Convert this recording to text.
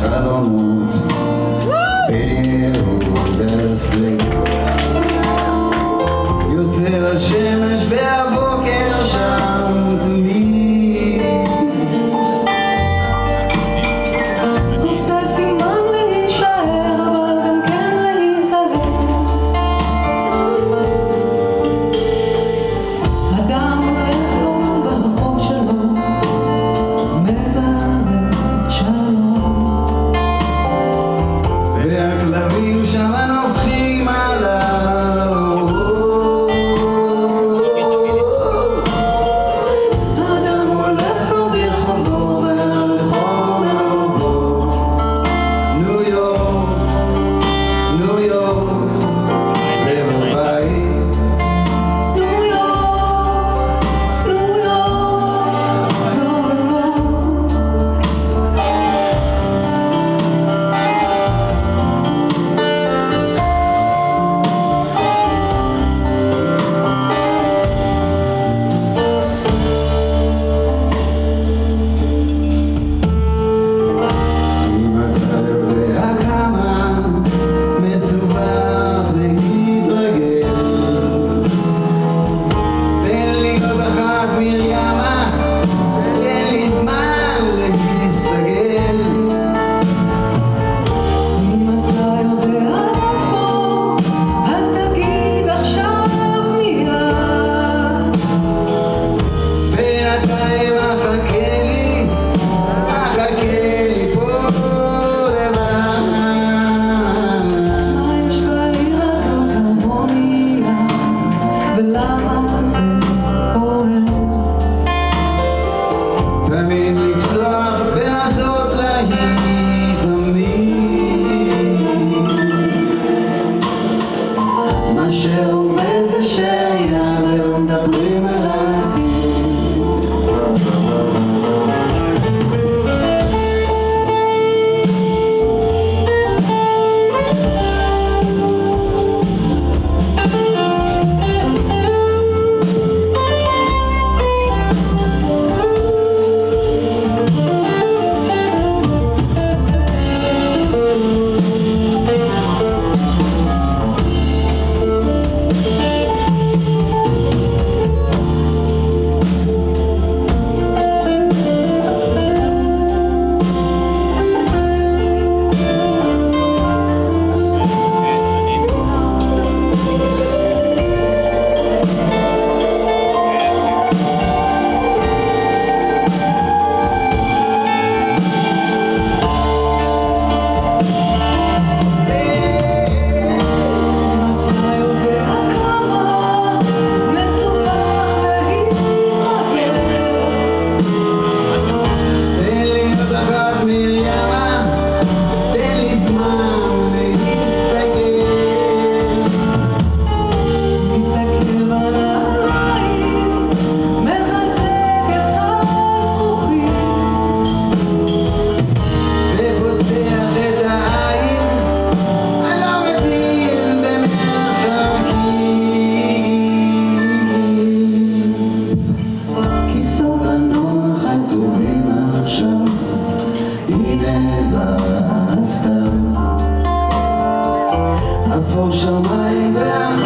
ferrado à noite 나만 never stop. I fall my back.